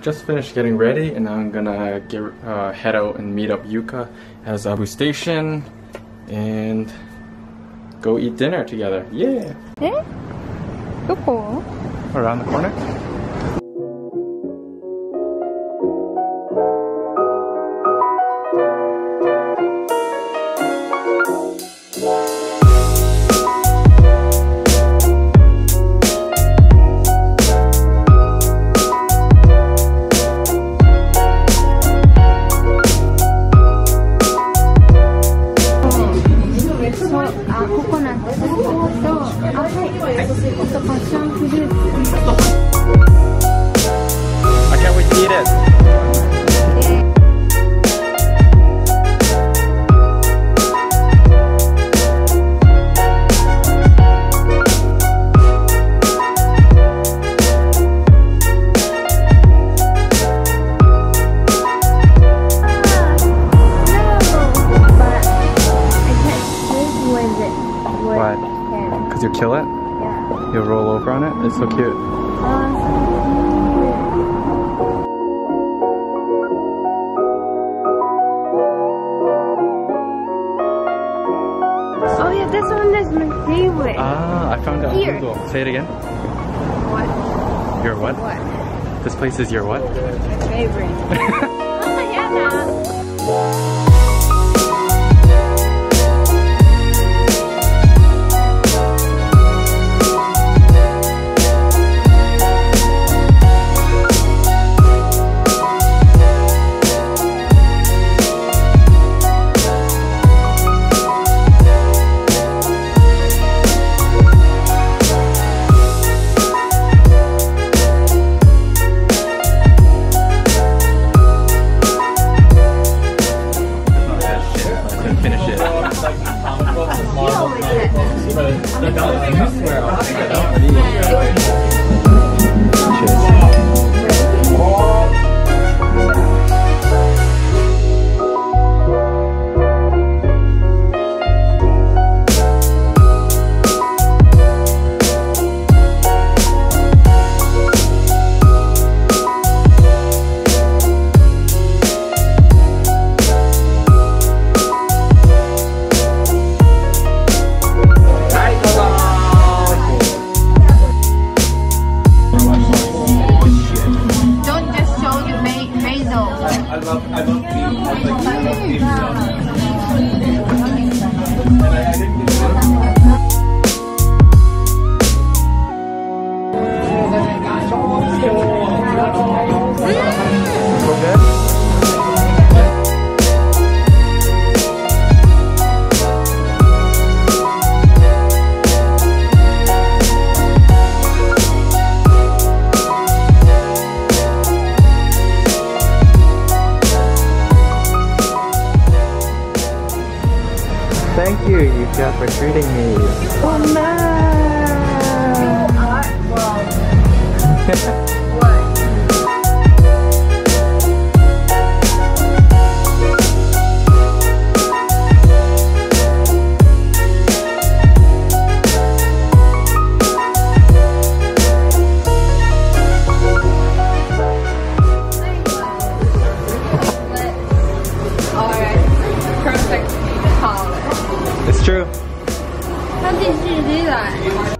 just finished getting ready and I'm gonna get, uh, head out and meet up Yuka at Abu Station and go eat dinner together. Yeah! Yeah? Cool. Around the corner? So, あ、ココナッツと、あ、はい。あとパッションフルーツ。 I can't wait to eat it! Him. Cause you kill it? Yeah. You'll roll over on it? It's so cute. Oh yeah, this one is my favorite. Ah, I found it on Here. Google. Say it again. what? Your what? What? This place is your what? My favorite. oh yeah. It. Don't you, Yuka, for treating me. Oh no! 看电视机来。